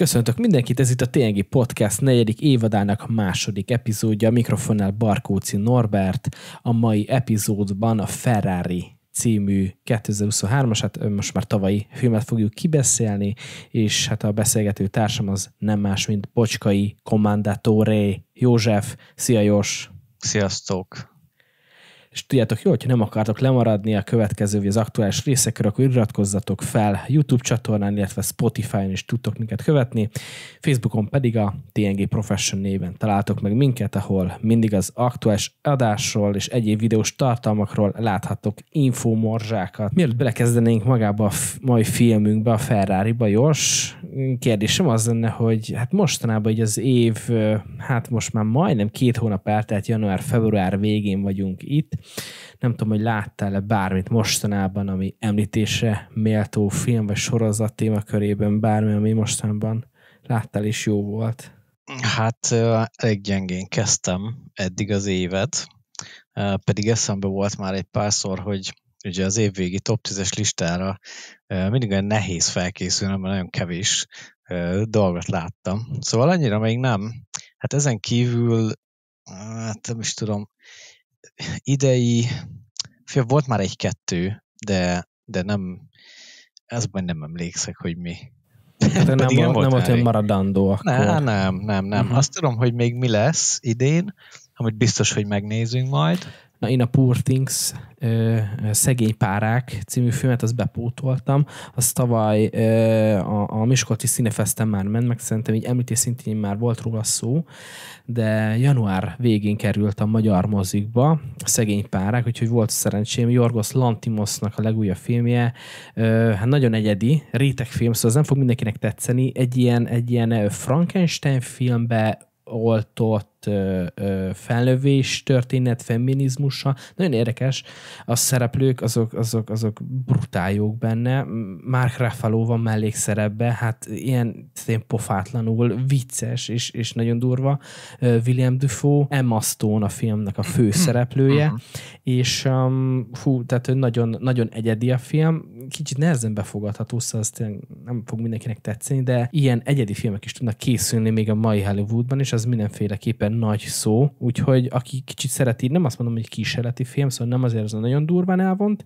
Köszöntök mindenkit, ez itt a TNG Podcast negyedik évadának második epizódja. A mikrofonnál Barkóci Norbert. A mai epizódban a Ferrari című 2023-as, hát most már tavalyi filmet fogjuk kibeszélni, és hát a beszélgető társam az nem más, mint Bocskai Commandatore József. Szia Jós! Sziasztok! És tudjátok jó, hogyha nem akartok lemaradni a következő vagy az aktuális részekről, akkor iratkozzatok fel YouTube csatornán, illetve Spotify-on is tudtok minket követni. Facebookon pedig a TNG Profession néven találtok meg minket, ahol mindig az aktuális adásról és egyéb videós tartalmakról láthatok infomorzsákat. Mielőtt belekezdenénk magába a mai filmünkbe, a Ferrari-ba, Jors, kérdésem az lenne, hogy hát mostanában így az év, hát most már majdnem két hónap eltelt, január-február végén vagyunk itt, nem tudom, hogy láttál-e bármit mostanában, ami említésre méltó film vagy sorozat témakörében, bármi, ami mostanában láttál és jó volt? Hát elég gyengén kezdtem eddig az évet, pedig eszembe volt már egy párszor, hogy ugye az évvégi top 10-es listára mindig olyan nehéz felkészülni, mert nagyon kevés dolgot láttam. Szóval annyira még nem. Hát ezen kívül, hát nem is tudom, idei, fél, volt már egy-kettő, de, de nem, ezben nem emlékszek, hogy mi. Hát nem, nem, nem volt olyan maradandó akkor. Nem, nem, nem, nem. Uh-huh. Azt tudom, hogy még mi lesz idén, amit biztos, hogy megnézünk majd. Na, én a Poor Things Szegény Párák című filmet, azt bepótoltam. Az tavaly a, a Miskolci Színefeszten már ment, meg szerintem így említés szintén már volt róla szó, de január végén került a magyar mozikba a Szegény Párák, úgyhogy volt szerencsém. Jorgos Lantimosnak a legújabb filmje, hát nagyon egyedi, réteg film, szóval ez nem fog mindenkinek tetszeni. Egy ilyen, egy ilyen Frankenstein filmbe oltott ö, felnövés történet, feminizmusa. Nagyon érdekes. A szereplők, azok, azok, azok brutál jók benne. Mark Ruffalo van mellékszerepbe, hát ilyen, ilyen pofátlanul vicces és, és nagyon durva. William Dufault, Emma Stone a filmnek a főszereplője, uh-huh. és um, fú, tehát nagyon, nagyon egyedi a film. Kicsit nehezen befogadható, szóval azt nem fog mindenkinek tetszeni, de ilyen egyedi filmek is tudnak készülni még a mai Hollywoodban, és az mindenféleképpen nagy szó, úgyhogy aki kicsit szereti, nem azt mondom, hogy kísérleti film, szóval nem azért az nagyon durván elvont,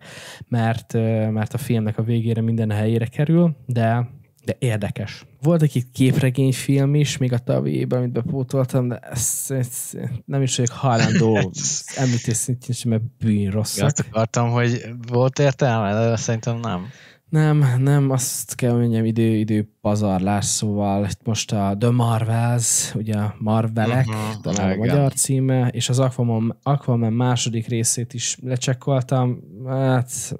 mert, mert a filmnek a végére minden helyére kerül, de de érdekes. Volt egy képregényfilm is, még a tavéjében, amit bepótoltam, de ezt, ezt nem is vagyok hajlandó említés szintén sem, mert bűn rosszak. Azt akartam, hogy volt értelme, de szerintem nem. Nem, nem, azt kell mondjam, idő, idő pazarlás, szóval most a The Marvels, ugye a Marvelek, uh-huh, talán a magyar címe, és az Aquaman, Aquaman második részét is lecsekkoltam, hát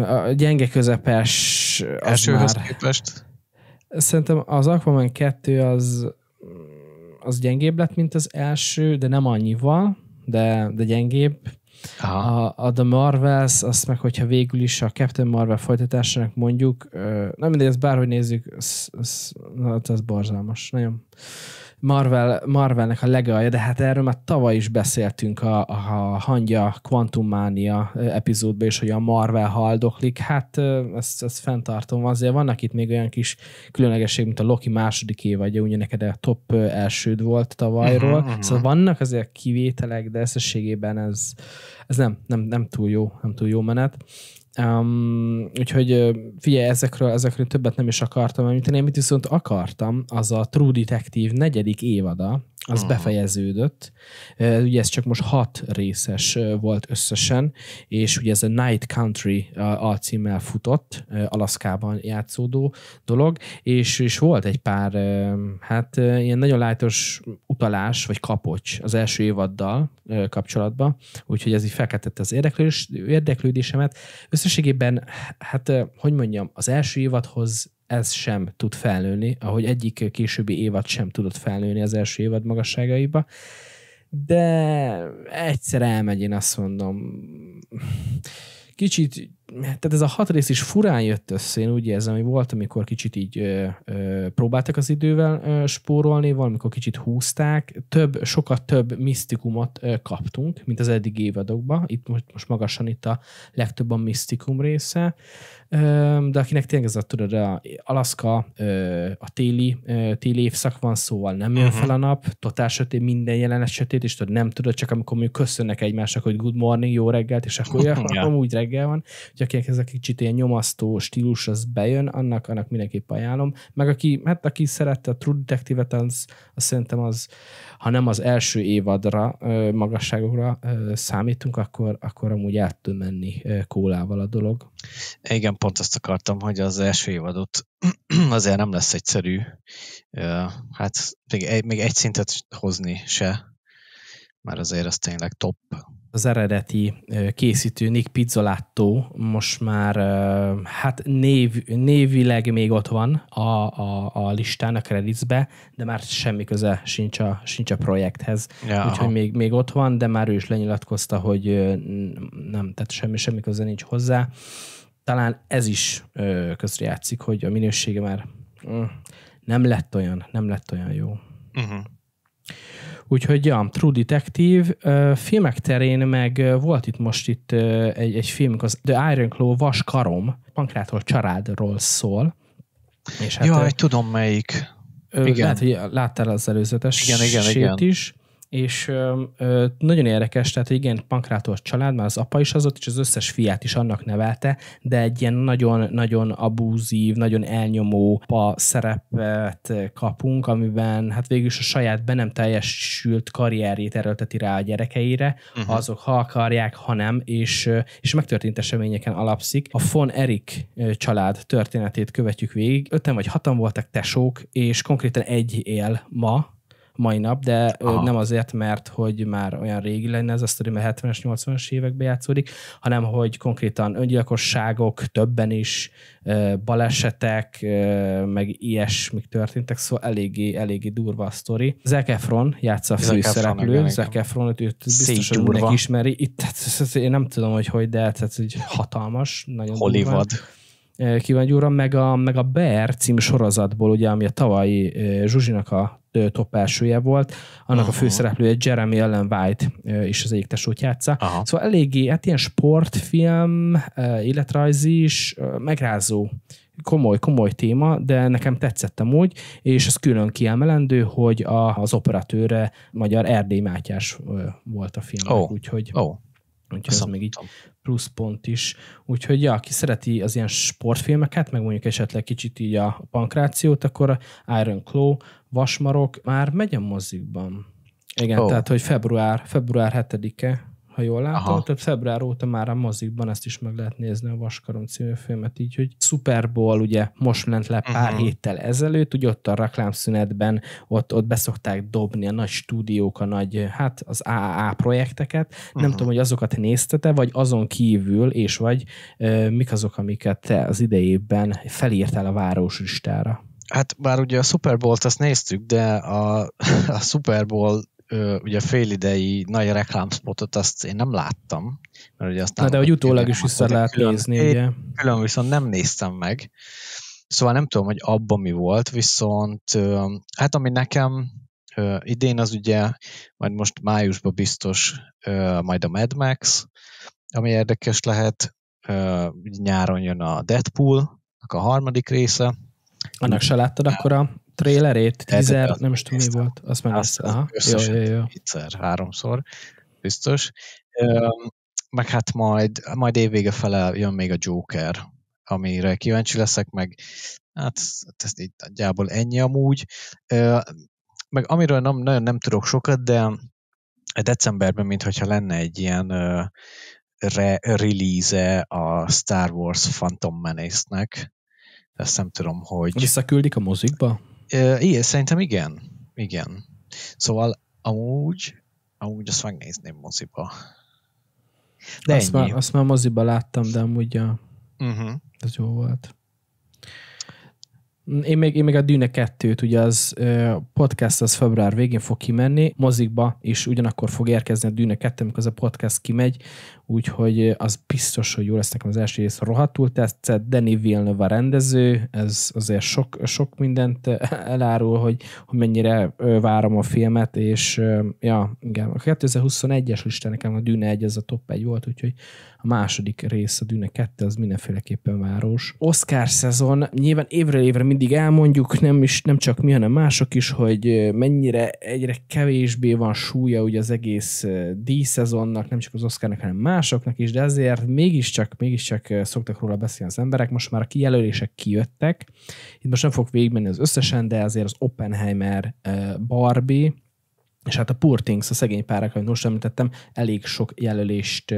a gyenge közepes az Elsőhöz már... képest? Szerintem az Aquaman 2 az, az gyengébb lett, mint az első, de nem annyival, de, de gyengébb a, a The Marvels, azt meg, hogyha végül is a Captain Marvel folytatásának mondjuk, nem mindegy, ezt bárhogy nézzük, az, az, az, az borzalmas. Nagyon, Marvel, Marvelnek a legalja, de hát erről már tavaly is beszéltünk a, a hangya Quantum Mania epizódban is, hogy a Marvel haldoklik. Hát ezt, ezt fenntartom. Azért vannak itt még olyan kis különlegesség, mint a Loki második évadja, ugye neked a top elsőd volt tavalyról. Uh-huh, uh-huh. Szóval vannak azért kivételek, de összességében ez, ez nem, nem, nem túl jó, nem túl jó menet. Um, úgyhogy figyelj, ezekről, ezekről többet nem is akartam említeni, amit viszont akartam, az a True Detective negyedik évada, az uh-huh. befejeződött. Ugye ez csak most hat részes volt összesen, és ugye ez a Night Country alcímmel futott, Alaszkában játszódó dolog, és, és volt egy pár, hát ilyen nagyon lájtos utalás, vagy kapocs az első évaddal kapcsolatban, úgyhogy ez így felkeltette az érdeklődés, érdeklődésemet. Összességében, hát hogy mondjam, az első évadhoz ez sem tud felnőni, ahogy egyik későbbi évad sem tudott felnőni az első évad magasságaiba, de egyszer elmegy, én azt mondom. Kicsit tehát ez a hat rész is furán jött össze, én úgy érzem, hogy volt, amikor kicsit így ö, ö, próbáltak az idővel ö, spórolni, valamikor kicsit húzták, több, sokat több misztikumot ö, kaptunk, mint az eddig évadokban, itt most, most magasan itt a legtöbb a misztikum része, de akinek tényleg ez a, tudod, a Alaszka, a téli, téli évszak van, szóval nem jön uh-huh. fel a nap, totál sötét, minden jelenet sötét, és tudod, nem tudod, csak amikor mondjuk köszönnek egymásnak, hogy good morning, jó reggelt, és akkor ja, ja. amúgy reggel van. Akinek ez a kicsit ilyen nyomasztó stílus, az bejön, annak, annak mindenképp ajánlom. Meg aki, hát aki szerette a True Detective-et, az, az szerintem az, ha nem az első évadra, magasságokra számítunk, akkor, akkor amúgy át tud menni kólával a dolog. Igen, pont azt akartam, hogy az első évadot azért nem lesz egyszerű. Hát még egy, még egy szintet hozni se, mert azért az tényleg top. Az eredeti készítő Nick Pizzolatto most már hát név, névileg még ott van a, a, a listán, a creditsbe, de már semmi köze sincs a, sincs a projekthez. Ja, Úgyhogy még, még ott van, de már ő is lenyilatkozta, hogy nem, tehát semmi, semmi köze nincs hozzá talán ez is közrejátszik, hogy a minősége már mm, nem lett olyan, nem lett olyan jó. Uh-huh. Úgyhogy ja, True Detective filmek terén meg volt itt most itt ö, egy, egy film, az The Iron Claw Vas Karom, Pankrától családról szól. És hát, Jaj, tudom melyik. Igen. Lehet, hogy láttál az előzetes igen, igen, igen. is és ö, ö, nagyon érdekes, tehát igen, Pankrátor család, már az apa is az ott, és az összes fiát is annak nevelte, de egy ilyen nagyon-nagyon abúzív, nagyon elnyomó pa szerepet kapunk, amiben hát végül is a saját be nem teljesült karrierjét erőlteti rá a gyerekeire, uh-huh. azok ha akarják, ha nem, és, és megtörtént eseményeken alapszik. A Von Erik család történetét követjük végig. Öten vagy hatan voltak tesók, és konkrétan egy él ma, mai nap, de Aha. nem azért, mert hogy már olyan régi lenne ez a sztori, mert 70-es, 80-as években játszódik, hanem hogy konkrétan öngyilkosságok, többen is, balesetek, meg ilyesmik történtek, szóval eléggé, eléggé durva a sztori. Zac Efron játsza a főszereplő, Zac Efron, őt biztosan mindenki ismeri. Itt, tehát, én nem tudom, hogy hogy, de tehát, hogy hatalmas, nagyon Hollywood. Durva kíváncsi meg a, meg a Bear című sorozatból, ugye, ami a tavalyi Zsuzsinak a top elsője volt, annak Aha. a főszereplője Jeremy Allen White is az egyik tesót játsza. Aha. Szóval eléggé, hát ilyen sportfilm, életrajzi is, megrázó komoly, komoly téma, de nekem tetszett amúgy, és ez külön kiemelendő, hogy a, az operatőre magyar Erdély Mátyás volt a film, oh. úgyhogy oh. Úgyhogy ez még így pluszpont is. Úgyhogy ja, aki szereti az ilyen sportfilmeket, meg mondjuk esetleg kicsit így a pankrációt, akkor Iron Claw, Vasmarok már megy a mozikban. Igen, oh. tehát hogy február, február 7-e ha jól látom, Aha. tehát február óta már a mozikban ezt is meg lehet nézni a Vaskarom című filmet, így, hogy Super Bowl ugye most ment le pár uh-huh. héttel ezelőtt, ugye ott a reklámszünetben ott, ott beszokták dobni a nagy stúdiók, a nagy, hát az AAA projekteket, uh-huh. nem tudom, hogy azokat néztete, vagy azon kívül, és vagy mik azok, amiket te az idejében felírtál a város listára. Hát bár ugye a Super Bowl-t azt néztük, de a, a Super Bowl ugye félidei nagy reklámspotot azt én nem láttam. Mert ugye azt Na, de hogy utólag is vissza lehet külön, nézni, ugye? Külön viszont nem néztem meg. Szóval nem tudom, hogy abban mi volt, viszont hát ami nekem idén az ugye, majd most májusban biztos majd a Mad Max, ami érdekes lehet, nyáron jön a Deadpool, a harmadik része. Annak se láttad akkor a trailerét, teaser, nem is tudom mi volt, azt már lesz. Aha, jó, jó, jó. Egyszer, háromszor, biztos. Meg hát majd, majd évvége fele jön még a Joker, amire kíváncsi leszek, meg hát ez így nagyjából ennyi amúgy. Meg amiről nem, nagyon nem tudok sokat, de decemberben, mintha lenne egy ilyen re- release a Star Wars Phantom Menace-nek. Ezt nem tudom, hogy... Visszaküldik a mozikba? igen, szerintem igen. Igen. Szóval amúgy, amúgy azt megnézném moziba. De azt, ennyi. már, azt már moziba láttam, de amúgy a, uh-huh. ez jó volt. Én még, én még a Dűne 2-t, ugye az podcast az február végén fog kimenni, mozikba is ugyanakkor fog érkezni a Dűne 2, amikor az a podcast kimegy, úgyhogy az biztos, hogy jó lesz nekem az első rész rohadtul tetszett. Danny Villeneuve rendező, ez azért sok, sok mindent elárul, hogy, hogy mennyire várom a filmet, és ja, igen, a 2021-es listán nekem a Dűne 1 ez a top 1 volt, úgyhogy a második rész, a Dűne 2, az mindenféleképpen város. Oscar szezon, nyilván évről évre mindig elmondjuk, nem, is, nem csak mi, hanem mások is, hogy mennyire egyre kevésbé van súlya ugye az egész díszezonnak, nem csak az Oscarnak, hanem másoknak is, de ezért mégiscsak, mégiscsak szoktak róla beszélni az emberek. Most már a kijelölések kijöttek. Itt most nem fog végigmenni az összesen, de azért az Oppenheimer, Barbie, és hát a Poor Things, a szegény párak, amit most említettem, elég sok jelölést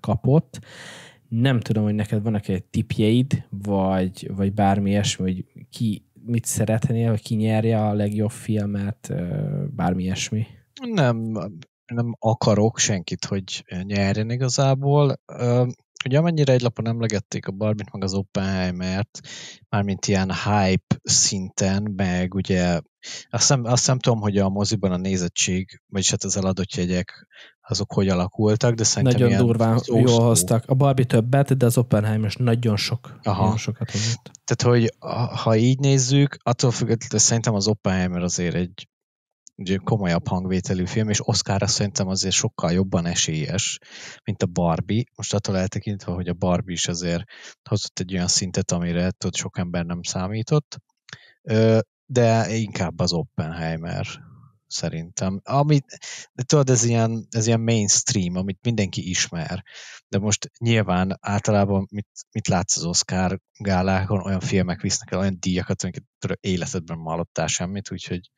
kapott. Nem tudom, hogy neked vannak egy tipjeid, vagy, vagy bármi ilyesmi, hogy ki mit szeretnél, vagy ki nyerje a legjobb filmet, bármi ilyesmi. Nem, nem akarok senkit, hogy nyerjen igazából. Ugye amennyire egy lapon emlegették a Barbie-t, meg az Oppenheimert, mármint ilyen hype szinten, meg ugye azt nem, azt nem tudom, hogy a moziban a nézettség, vagyis hát az eladott jegyek, azok hogy alakultak, de szerintem Nagyon durván szó jól hoztak. A Barbie többet, de az Oppenheimer nagyon sok, Aha. nagyon sokat hozott. Tehát, hogy ha így nézzük, attól függetlenül szerintem az Oppenheimer azért egy ugye komolyabb hangvételű film, és Oscarra szerintem azért sokkal jobban esélyes, mint a Barbie. Most attól eltekintve, hogy a Barbie is azért hozott egy olyan szintet, amire tudod, sok ember nem számított, de inkább az Oppenheimer szerintem. Amit, de tudod, ez ilyen, ez ilyen mainstream, amit mindenki ismer. De most nyilván általában mit, mit látsz az Oscar gálákon, olyan filmek visznek el, olyan díjakat, amiket életedben hallottál semmit, úgyhogy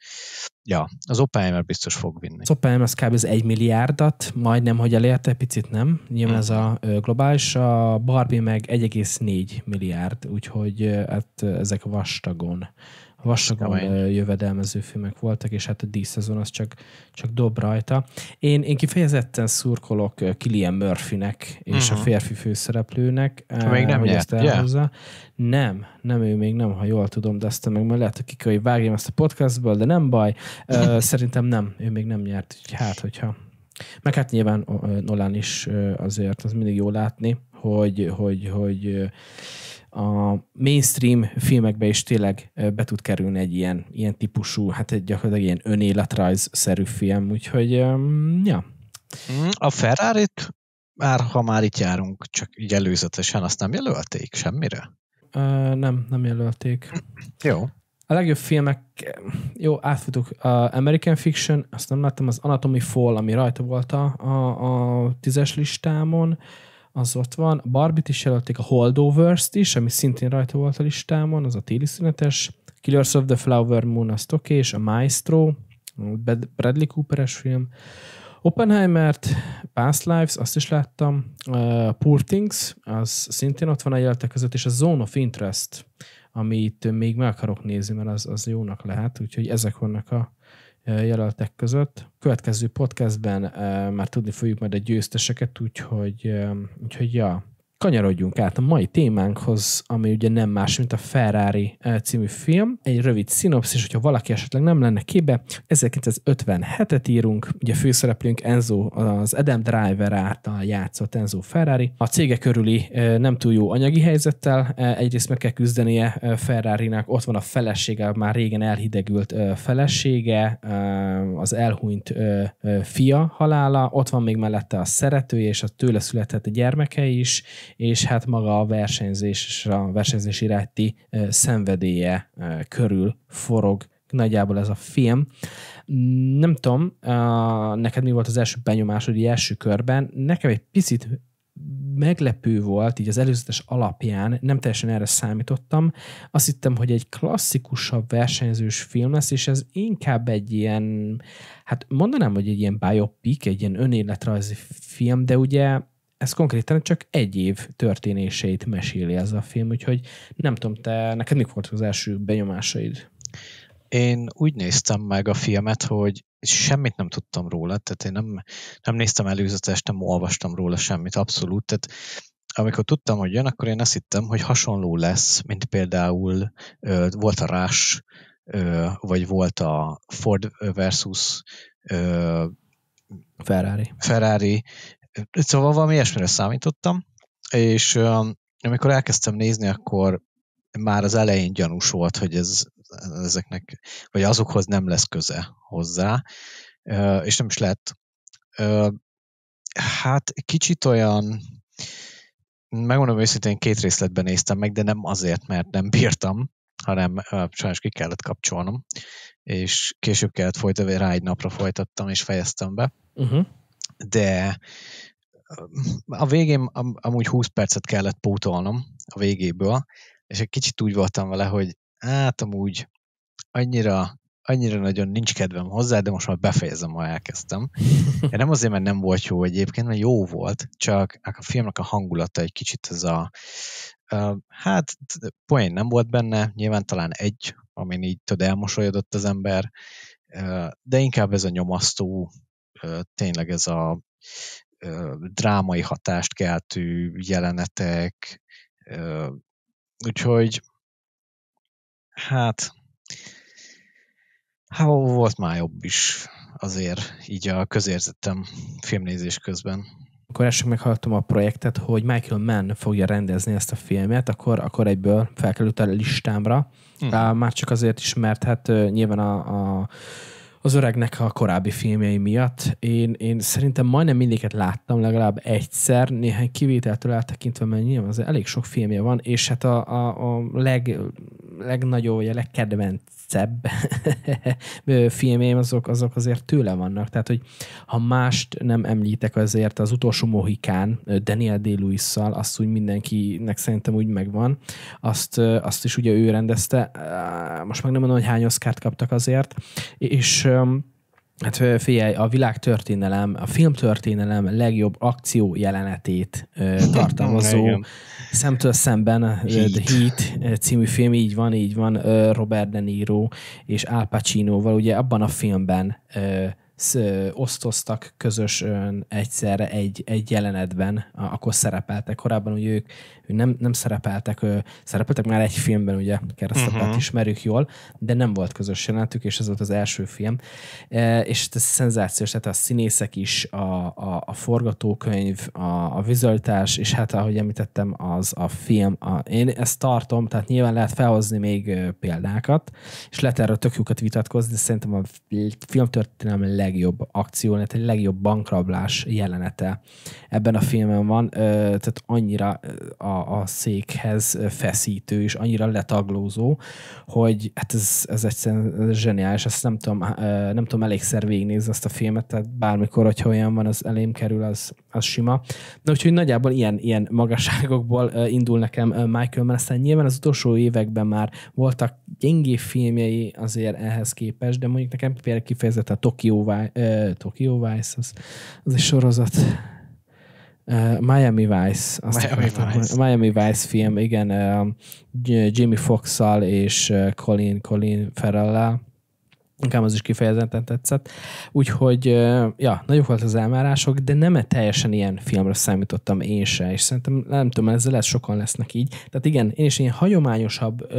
ja, az Oppenheimer biztos fog vinni. Az Oppenheimer az kb. az egy milliárdat, majdnem, hogy elérte, picit nem. Nyilván ez a mhm. globális, a Barbie meg 1,4 milliárd, úgyhogy hát ezek vastagon vastagon jövedelmező filmek voltak, és hát a díszezon az csak, csak dob rajta. Én, én kifejezetten szurkolok Killian Murphynek és uh-huh. a mhm. férfi főszereplőnek. Még nem hogy nyert, ezt yeah. Nem, nem, ő még nem, ha jól tudom, de aztán meg majd lehet, hogy ki hogy vágjam ezt a podcastból, de nem baj. Szerintem nem, ő még nem nyert, hát hogyha meg hát nyilván Nolan is azért, az mindig jó látni, hogy, hogy, hogy a mainstream filmekbe is tényleg be tud kerülni egy ilyen, ilyen típusú, hát egy gyakorlatilag ilyen önéletrajz-szerű film, úgyhogy ja. Mm, a ferrari már ha már itt járunk, csak így előzetesen, azt nem jelölték semmire? Uh, nem, nem jelölték. Jó. A legjobb filmek, jó, átfutok. American Fiction, azt nem láttam, az Anatomy Fall, ami rajta volt a, a, a tízes listámon az ott van. A Barbie-t is jelölték, a Holdovers-t is, ami szintén rajta volt a listámon, az a téli szünetes. Killers of the Flower Moon, az oké, és a Maestro, Bradley Cooperes film. Oppenheimert, Past Lives, azt is láttam. Uh, Poor Things, az szintén ott van a jelöltek között, és a Zone of Interest, amit még meg akarok nézni, mert az, az jónak lehet, úgyhogy ezek vannak a jelöltek között. Következő podcastben már tudni fogjuk majd a győzteseket, úgyhogy, úgyhogy ja, kanyarodjunk át a mai témánkhoz, ami ugye nem más, mint a Ferrari című film. Egy rövid szinopszis, hogyha valaki esetleg nem lenne képbe. 1957-et írunk, ugye főszereplőnk Enzo, az Adam Driver által játszott Enzo Ferrari. A cége körüli nem túl jó anyagi helyzettel egyrészt meg kell küzdenie Ferrari-nak, ott van a felesége, már régen elhidegült felesége, az elhunyt fia halála, ott van még mellette a szeretője és a tőle született gyermeke is, és hát maga a versenyzés és a versenyzés iránti szenvedélye körül forog nagyjából ez a film. Nem tudom, neked mi volt az első benyomás, hogy első körben. Nekem egy picit meglepő volt, így az előzetes alapján, nem teljesen erre számítottam. Azt hittem, hogy egy klasszikusabb versenyzős film lesz, és ez inkább egy ilyen, hát mondanám, hogy egy ilyen biopic, egy ilyen önéletrajzi film, de ugye ez konkrétan csak egy év történéseit meséli ez a film, úgyhogy nem tudom, te, neked mik voltak az első benyomásaid? Én úgy néztem meg a filmet, hogy semmit nem tudtam róla, tehát én nem, nem néztem előzetes, nem olvastam róla semmit, abszolút, tehát amikor tudtam, hogy jön, akkor én azt hittem, hogy hasonló lesz, mint például ö, volt a Rush, ö, vagy volt a Ford versus ö, Ferrari. Ferrari. Szóval valami ilyesmire számítottam, és ö, amikor elkezdtem nézni, akkor már az elején gyanús volt, hogy ez ezeknek, vagy azokhoz nem lesz köze hozzá, és nem is lett. Hát kicsit olyan, megmondom őszintén, két részletben néztem meg, de nem azért, mert nem bírtam, hanem sajnos ki kellett kapcsolnom, és később kellett folytatni, rá egy napra folytattam, és fejeztem be. Uh-huh. De a végén am- amúgy 20 percet kellett pótolnom a végéből, és egy kicsit úgy voltam vele, hogy hát amúgy annyira, annyira nagyon nincs kedvem hozzá, de most már befejezem, ha elkezdtem. Ja, nem azért, mert nem volt jó egyébként, mert jó volt, csak a filmnek a hangulata egy kicsit ez a hát poén nem volt benne, nyilván talán egy, amin így tudod, elmosolyodott az ember, de inkább ez a nyomasztó, tényleg ez a drámai hatást keltő jelenetek, úgyhogy hát Hát volt már jobb is azért így a közérzetem filmnézés közben. Akkor ezt meghallottam a projektet, hogy Michael Mann fogja rendezni ezt a filmet, akkor, akkor egyből felkerült a listámra. Hmm. Már csak azért is, mert hát nyilván a, a az öregnek a korábbi filmjei miatt. Én, én szerintem majdnem mindiket láttam legalább egyszer, néhány kivételtől eltekintve, mert nyilván az elég sok filmje van, és hát a, a, a leg, legnagyobb, vagy a legkedvenc szebb filmjeim, azok, azok azért tőle vannak. Tehát, hogy ha mást nem említek, azért az utolsó Mohikán Daniel day lewis azt úgy mindenkinek szerintem úgy megvan. Azt, azt is ugye ő rendezte. Most meg nem mondom, hogy hány oszkárt kaptak azért. És Hát figyelj, a világtörténelem, a filmtörténelem legjobb akció jelenetét tartalmazó szemtől szemben Heat. The Heat című film, így van, így van, Robert De Niro és Al Pacinoval, ugye abban a filmben osztoztak közösen egyszerre egy, egy jelenetben, akkor szerepeltek. Korábban ugye ők, ők nem, nem szerepeltek, szerepeltek már egy filmben, ugye keresztapát uh-huh. ismerjük jól, de nem volt közös jelenetük, és ez volt az első film. És ez szenzációs, tehát a színészek is, a, a, a forgatókönyv, a, a vizualitás, és hát ahogy említettem, az a film. A, én ezt tartom, tehát nyilván lehet felhozni még példákat, és lehet erről tök jókat vitatkozni, de szerintem a filmtörténelem legjobb akció, tehát a legjobb bankrablás jelenete ebben a filmben van, tehát annyira a, a székhez feszítő és annyira letaglózó, hogy hát ez, ez egyszerűen zseniális, ezt nem tudom, nem tudom elégszer végignézni azt a filmet, tehát bármikor, hogyha olyan van, az elém kerül, az, az sima. Na úgyhogy nagyjából ilyen, ilyen magasságokból indul nekem Michael Mann, aztán nyilván az utolsó években már voltak gyengébb filmjei azért ehhez képest, de mondjuk nekem például kifejezetten a Tokyo Vice, Tokyo Vice, az, az egy sorozat. Uh, Miami Vice. Azt Miami, Vice. Miami Vice film, igen. Uh, Jimmy fox és uh, Colin, Colin Farrell-lel. Nekem az is kifejezetten tetszett. Úgyhogy, ja, nagyobb volt az elmárások, de nem teljesen ilyen filmre számítottam én se, és szerintem nem tudom, ezzel lesz, sokan lesznek így. Tehát igen, én is ilyen hagyományosabb,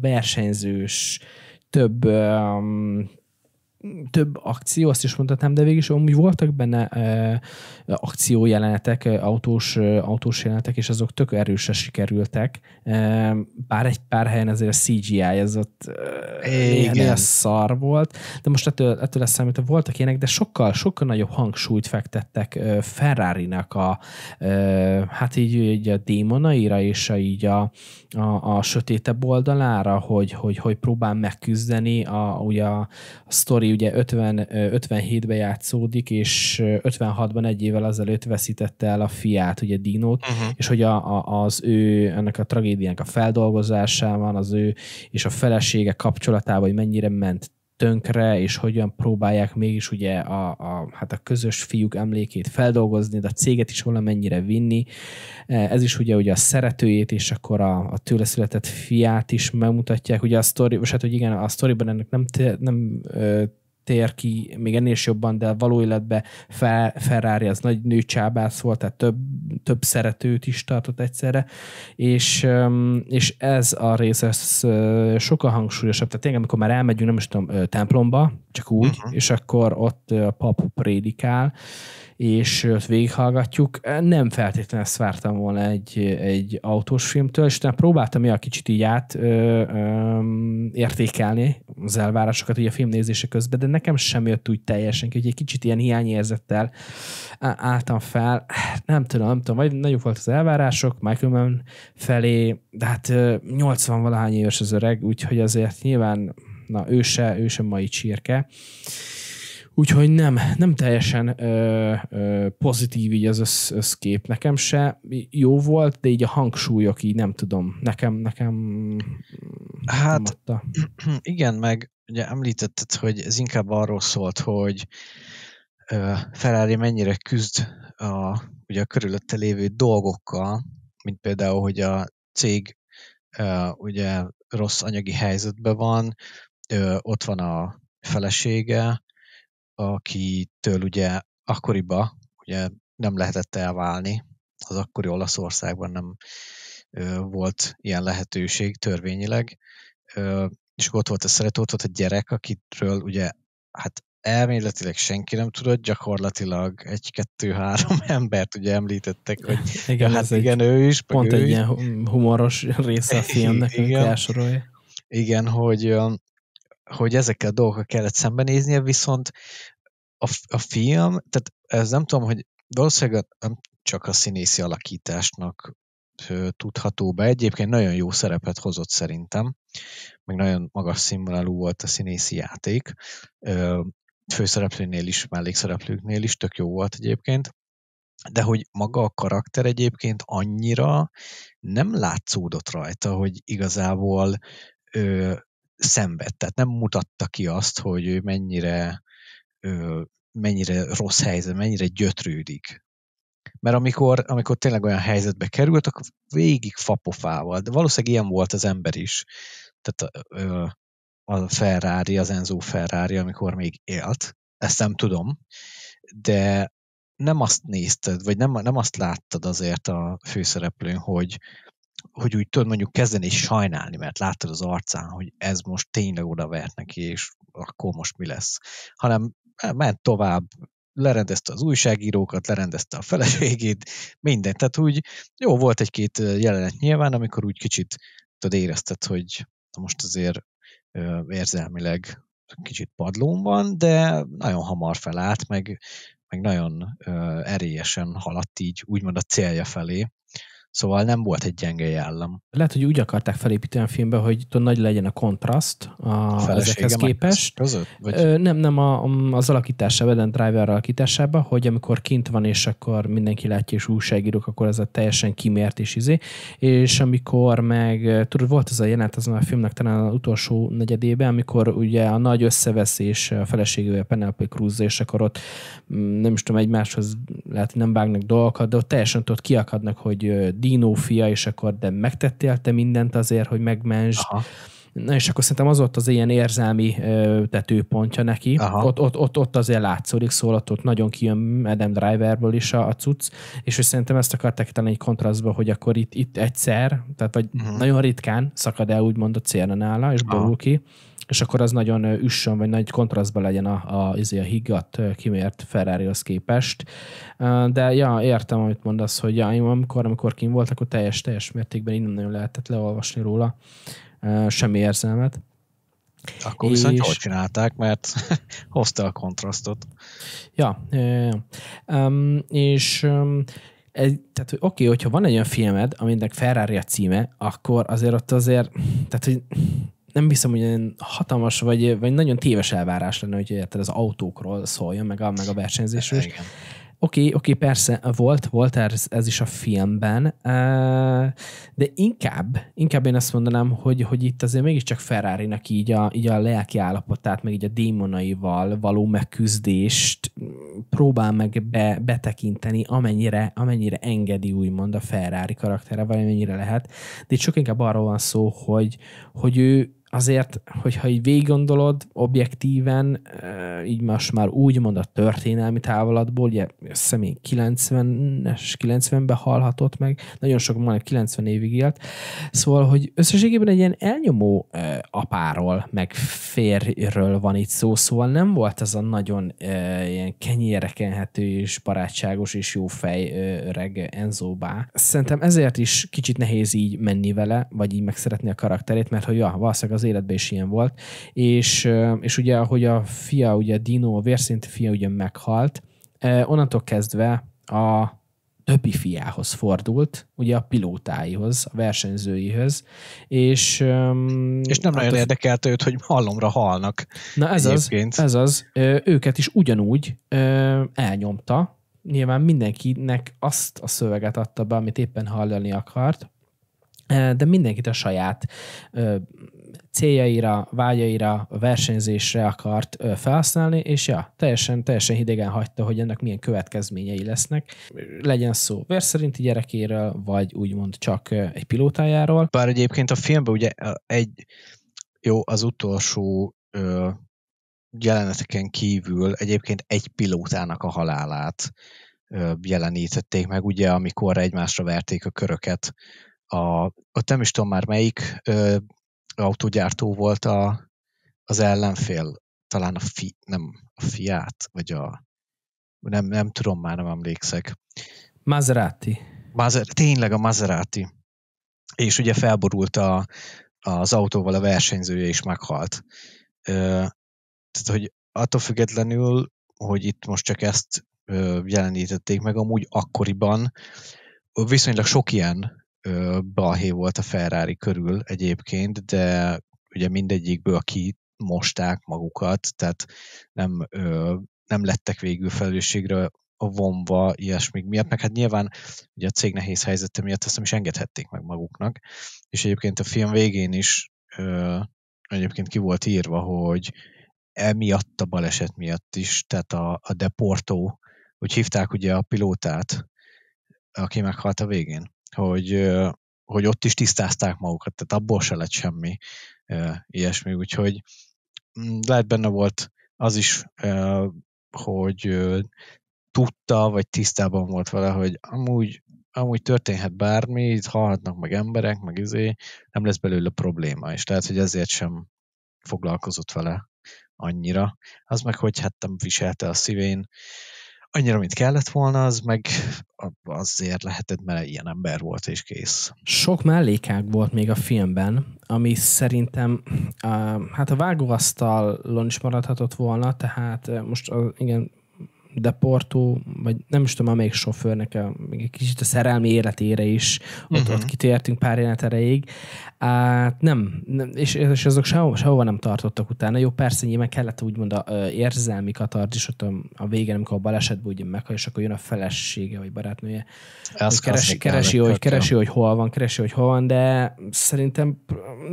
versenyzős, több több akció, azt is mondhatnám, de végül is amúgy voltak benne e, akciójelenetek, autós, autós jelenetek, és azok tök erősen sikerültek. E, bár egy pár helyen azért a CGI ez ott néha szar volt, de most ettől, ettől lesz számít, voltak ilyenek, de sokkal, sokkal nagyobb hangsúlyt fektettek Ferrari-nak a, hát így, így a démonaira, és a, így a, a, a sötétebb oldalára, hogy, hogy, hogy próbál megküzdeni, a, ugye a, a sztori ugye 50, 57-ben játszódik, és 56-ban egy évvel azelőtt veszítette el a fiát, ugye Dinót, uh-huh. és hogy a, a, az ő, ennek a tragédiának a feldolgozásában, az ő és a felesége kapcsolatában, hogy mennyire ment tönkre, és hogyan próbálják mégis ugye a, a, hát a közös fiúk emlékét feldolgozni, de a céget is valamennyire vinni. E, ez is ugye, ugye a szeretőjét, és akkor a, a tőle született fiát is megmutatják. Ugye a sztori, vagy hát, hogy igen, a sztoriban ennek nem, nem tér ki, még ennél is jobban, de való életben Ferrari az nagy nőcsábász volt, tehát több, több szeretőt is tartott egyszerre, és, és ez a rész ez sokkal hangsúlyosabb. Tehát tényleg, amikor már elmegyünk, nem is tudom, templomba, csak úgy, uh-huh. és akkor ott a pap prédikál, és végighallgatjuk. Nem feltétlenül ezt vártam volna egy, egy autós filmtől, és utána próbáltam ja kicsit így át ö, ö, értékelni az elvárásokat ugye a filmnézése közben, de nekem sem jött úgy teljesen, hogy egy kicsit ilyen hiányérzettel álltam fel. Nem tudom, nem tudom, vagy nagyobb volt az elvárások Michael Mann felé, de hát 80 valahány éves az öreg, úgyhogy azért nyilván na, ő se, ő se mai csirke. Úgyhogy nem, nem teljesen ö, ö, pozitív így az össz, összkép. Nekem se jó volt, de így a hangsúlyok így nem tudom. Nekem, nekem Hát igen, meg ugye említetted, hogy ez inkább arról szólt, hogy ö, Ferrari mennyire küzd a, ugye a körülötte lévő dolgokkal, mint például, hogy a cég ö, ugye rossz anyagi helyzetben van, ö, ott van a felesége, akitől ugye akkoriba ugye nem lehetett elválni, az akkori Olaszországban nem ö, volt ilyen lehetőség törvényileg, ö, és ott volt a szerető, ott volt a gyerek, akitről ugye hát elméletileg senki nem tudott, gyakorlatilag egy-kettő-három embert ugye említettek, hogy igen, ja, hát igen, ő is. Pont egy is. ilyen humoros része a filmnek, igen, elsorolja. Igen, hogy, hogy ezekkel a dolgokkal kellett szembenéznie, viszont a, a film, tehát ez nem tudom, hogy valószínűleg nem csak a színészi alakításnak tudható be. Egyébként nagyon jó szerepet hozott szerintem, meg nagyon magas színvonalú volt a színészi játék. Főszereplőnél is, mellékszereplőknél is tök jó volt egyébként. De hogy maga a karakter egyébként annyira nem látszódott rajta, hogy igazából ö, szenved. Tehát nem mutatta ki azt, hogy ő mennyire mennyire rossz helyzet, mennyire gyötrődik. Mert amikor, amikor tényleg olyan helyzetbe került, akkor végig fapofával, de valószínűleg ilyen volt az ember is. Tehát a, Ferrari, az Enzo Ferrari, amikor még élt, ezt nem tudom, de nem azt nézted, vagy nem, nem azt láttad azért a főszereplőn, hogy, hogy úgy tudod mondjuk kezdeni is sajnálni, mert láttad az arcán, hogy ez most tényleg oda vert neki, és akkor most mi lesz. Hanem ment tovább, lerendezte az újságírókat, lerendezte a feleségét, mindent. Tehát úgy jó volt egy-két jelenet nyilván, amikor úgy kicsit tudod érezted, hogy most azért érzelmileg kicsit padlón van, de nagyon hamar felállt, meg, meg nagyon erélyesen haladt így úgymond a célja felé. Szóval nem volt egy gyenge jellem. Lehet, hogy úgy akarták felépíteni a filmbe, hogy nagy legyen a kontraszt a, a ezekhez képest. Között, vagy? Nem, nem a, az alakításában, Eden Driver alakításában, hogy amikor kint van, és akkor mindenki látja, és újságírók, akkor ez a teljesen kimért és izé. És amikor meg, tudod, volt az a jelenet azon a filmnek talán az utolsó negyedében, amikor ugye a nagy összeveszés a feleségével Penelope Cruz, és akkor ott mm, nem is tudom, egymáshoz lehet, hogy nem vágnak dolgokat, de ott teljesen ott kiakadnak, hogy Dino fia, és akkor de megtettél te mindent azért, hogy megmensd. Aha. Na és akkor szerintem az ott az ilyen érzelmi ö, tetőpontja neki. Ott, ott, ott, ott azért látszódik, szóval ott, ott nagyon kijön Adam Driverből is a, a cucc, és hogy szerintem ezt akarták tenni egy kontrasztba, hogy akkor itt, itt egyszer, tehát vagy uh-huh. nagyon ritkán szakad el úgymond a célna nála, és borul ki és akkor az nagyon üssön, vagy nagy kontrasztban legyen a, a, a, izé, a higgadt, kimért Ferrari-hoz képest. De ja, értem, amit mondasz, hogy ja, amikor, amikor kim volt, akkor teljes, teljes mértékben innen nagyon lehetett leolvasni róla semmi érzelmet. Akkor és... viszont jól csinálták, mert hozta a kontrasztot. Ja, ja, ja. Um, és um, egy, tehát, hogy oké, okay, hogyha van egy olyan filmed, aminek Ferrari a címe, akkor azért ott azért, tehát, hogy nem hiszem, hogy ilyen hatalmas, vagy, vagy nagyon téves elvárás lenne, hogy érted, az autókról szóljon, meg a, meg a versenyzésről. Oké, okay, oké, okay, persze, volt, volt ez, ez is a filmben, de inkább, inkább én azt mondanám, hogy, hogy itt azért mégiscsak ferrari így a, így a lelki állapotát, meg így a démonaival való megküzdést próbál meg be, betekinteni, amennyire, amennyire engedi úgymond a Ferrari karaktere, vagy amennyire lehet. De itt sok inkább arról van szó, hogy, hogy ő azért, hogyha így végig gondolod, objektíven, így most már úgy mond a történelmi távolatból, ugye személy 90-es, 90-ben halhatott meg, nagyon sok, majdnem 90 évig élt, szóval, hogy összességében egy ilyen elnyomó apáról, meg férjről van itt szó, szóval nem volt ez a nagyon ilyen kenyérekenhető és barátságos és jó fej öreg Enzo Bá. Szerintem ezért is kicsit nehéz így menni vele, vagy így megszeretni a karakterét, mert hogy ja, valószínűleg az életben is ilyen volt, és, és ugye, ahogy a fia, ugye Dino, a vérszint fia ugye meghalt, onnantól kezdve a többi fiához fordult, ugye a pilótáihoz, a versenyzőihez, és... És nem hát nagyon az... érdekelte őt, hogy hallomra halnak. Na ez egyébként. az, ez az. Őket is ugyanúgy elnyomta, nyilván mindenkinek azt a szöveget adta be, amit éppen hallani akart, de mindenkit a saját céljaira, vágyaira, versenyzésre akart felhasználni, és ja, teljesen, teljesen hidegen hagyta, hogy ennek milyen következményei lesznek. Legyen szó vérszerinti gyerekéről, vagy úgymond csak egy pilótájáról. Bár egyébként a filmben ugye egy, jó, az utolsó ö, jeleneteken kívül egyébként egy pilótának a halálát ö, jelenítették meg, ugye, amikor egymásra verték a köröket. A, ott nem is tudom már melyik ö, autógyártó volt a, az ellenfél, talán a, fi, nem, a Fiat, vagy a nem, nem tudom, már nem emlékszek. Maserati. Maser, tényleg a Maserati. És ugye felborult a, az autóval a versenyzője is meghalt. Ö, tehát, hogy attól függetlenül, hogy itt most csak ezt ö, jelenítették meg, amúgy akkoriban viszonylag sok ilyen balhé volt a Ferrari körül egyébként, de ugye mindegyikből ki mosták magukat, tehát nem, nem lettek végül felelősségre vonva ilyesmik miatt, meg hát nyilván ugye a cég nehéz helyzete miatt ezt nem is engedhették meg maguknak, és egyébként a film végén is ö, egyébként ki volt írva, hogy emiatt a baleset miatt is, tehát a, a Deporto, hogy hívták ugye a pilótát, aki meghalt a végén hogy, hogy ott is tisztázták magukat, tehát abból se lett semmi ilyesmi, úgyhogy mm, lehet benne volt az is, hogy tudta, vagy tisztában volt vele, hogy amúgy, amúgy történhet bármi, itt halhatnak meg emberek, meg izé, nem lesz belőle probléma, és lehet, hogy ezért sem foglalkozott vele annyira. Az meg, hogy hát nem viselte a szívén, annyira, mint kellett volna, az meg azért lehetett, mert ilyen ember volt, és kész. Sok mellékák volt még a filmben, ami szerintem hát a vágóasztalon is maradhatott volna, tehát most igen, de Porto, vagy nem is tudom, amelyik sofőrnek a, még egy kicsit a szerelmi életére is, ott, uh-huh. ott kitértünk pár jelenet erejéig. Hát nem, nem és, és azok sehova, sehova nem tartottak utána. Jó, persze nyilván kellett úgymond a, a érzelmi ott a, a végén, amikor a balesetben ugye meghal, és akkor jön a felesége, vagy barátnője. Hogy keresi, keresi, hogy, keresi, hogy hol van, keresi, hogy hol van, de szerintem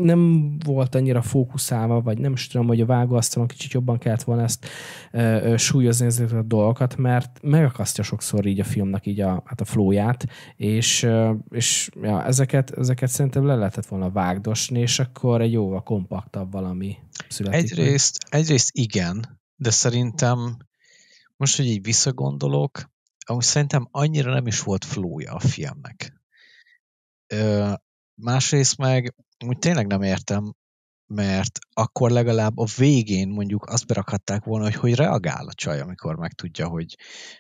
nem volt annyira fókuszálva, vagy nem is tudom, hogy a vágóasztalon kicsit jobban kellett volna ezt ö, ö, súlyozni ezeket a dolgokat, mert megakasztja sokszor így a filmnek így a, hát a flóját, és, és ja, ezeket, ezeket szerintem le lehetett volna vágdosni, és akkor egy jóval kompaktabb valami születik. Egyrészt, egyrészt igen, de szerintem most, hogy így visszagondolok, amúgy szerintem annyira nem is volt flója a filmnek. Ö, másrészt meg úgy tényleg nem értem, mert akkor legalább a végén mondjuk azt berakhatták volna, hogy hogy reagál a csaj, amikor megtudja, hogy